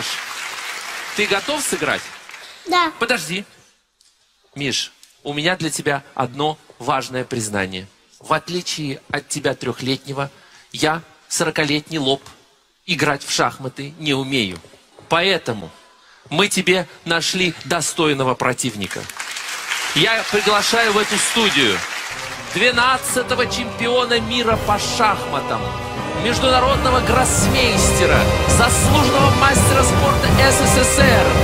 Леш, ты готов сыграть? Да. Подожди. Миш, у меня для тебя одно важное признание. В отличие от тебя трехлетнего, я, сорокалетний лоб, играть в шахматы не умею. Поэтому мы тебе нашли достойного противника. Я приглашаю в эту студию 12-го чемпиона мира по шахматам, международного гроссмейстера, заслуженного мастера спорта СССР.